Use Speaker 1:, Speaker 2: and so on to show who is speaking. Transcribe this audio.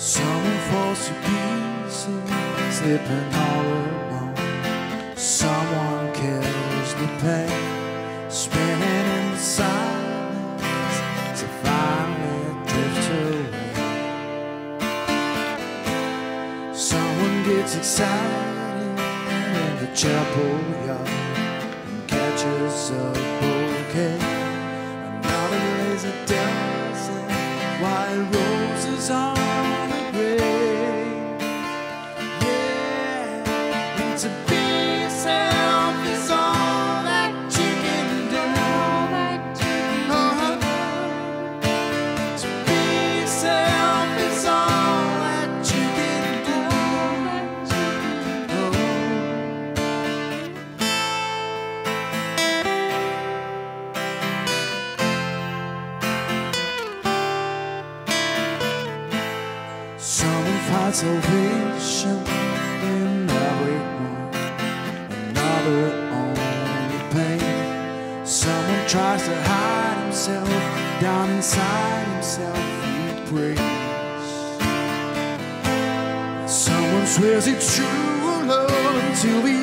Speaker 1: Someone falls to pieces, slipping all alone. Someone kills the pain, spinning in the silence to finally drift away. Someone gets excited in the chapel yard and catches a Someone finds salvation in everyone, another only pain. Someone tries to hide himself down inside himself. He prays. Someone swears it's true love until the.